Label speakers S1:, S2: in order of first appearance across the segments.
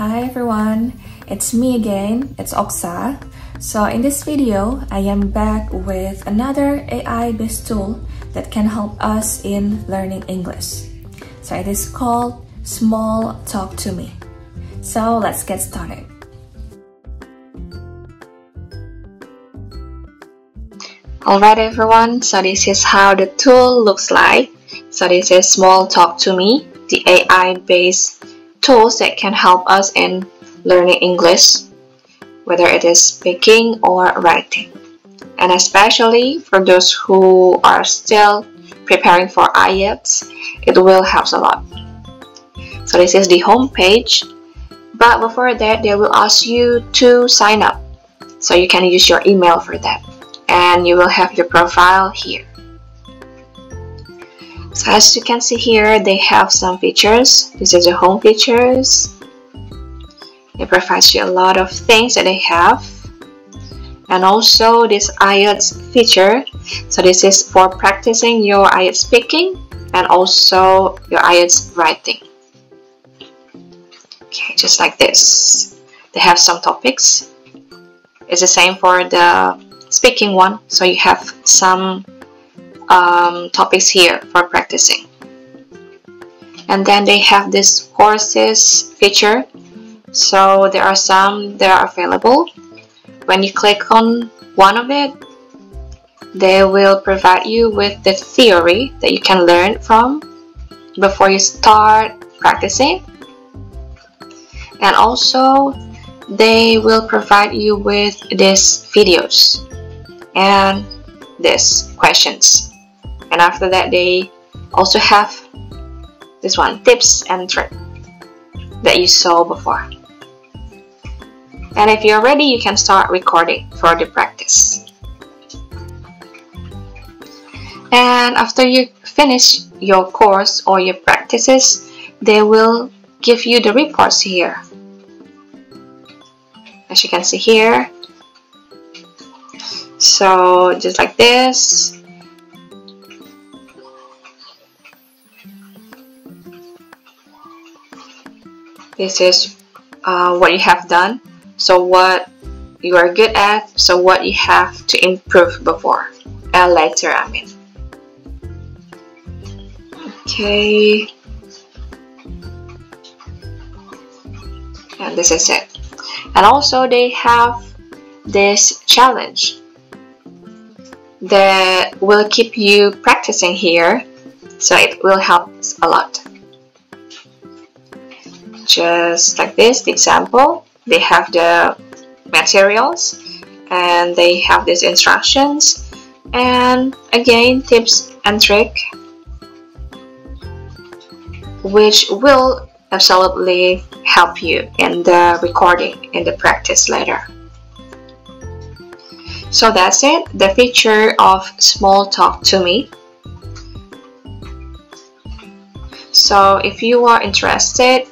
S1: Hi everyone, it's me again, it's Oksa. So in this video, I am back with another AI-based tool that can help us in learning English. So it is called Small Talk to Me. So let's get started.
S2: Alright everyone, so this is how the tool looks like. So this is Small Talk to Me, the AI-based tools that can help us in learning English, whether it is speaking or writing. And especially for those who are still preparing for IELTS, it will help a lot. So this is the home page, but before that, they will ask you to sign up. So you can use your email for that and you will have your profile here. So as you can see here, they have some features. This is the home features. It provides you a lot of things that they have. And also this IELTS feature. So this is for practicing your IELTS speaking and also your IELTS writing. Okay, just like this. They have some topics. It's the same for the speaking one so you have some um, topics here for practicing. And then they have this courses feature. So there are some that are available. When you click on one of it they will provide you with the theory that you can learn from before you start practicing. And also they will provide you with these videos and this questions and after that they also have this one tips and trick that you saw before. And if you're ready you can start recording for the practice. And after you finish your course or your practices they will give you the reports here. As you can see here. So just like this this is uh, what you have done. So what you are good at so what you have to improve before. And later I mean. Okay. And this is it. And also they have this challenge that will keep you practicing here. So it will help a lot just like this the example. They have the materials and they have these instructions. And again tips and trick which will absolutely help you in the recording in the practice later. So that's it, the feature of small talk to me. So if you are interested,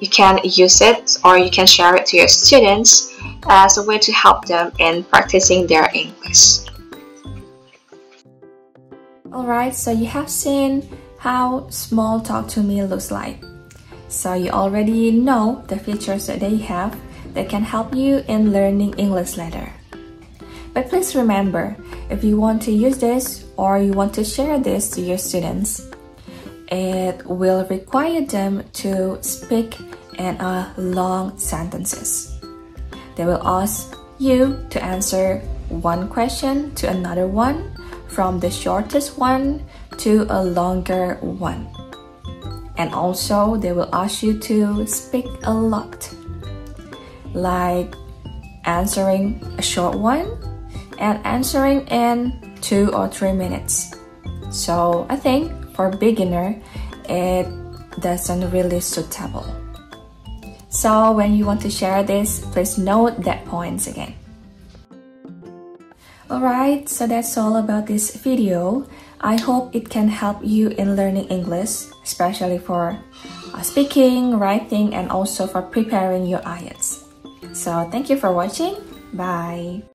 S2: you can use it or you can share it to your students as a way to help them in practicing their English.
S1: Alright, so you have seen how small talk to me looks like. So you already know the features that they have that can help you in learning English later. But please remember, if you want to use this or you want to share this to your students, it will require them to speak in a long sentences. They will ask you to answer one question to another one from the shortest one to a longer one. And also they will ask you to speak a lot, like answering a short one and answering in two or three minutes. So I think for beginner, it doesn't really suitable. So when you want to share this, please note that points again. Alright, so that's all about this video. I hope it can help you in learning English, especially for uh, speaking, writing, and also for preparing your IELTS. So thank you for watching. Bye.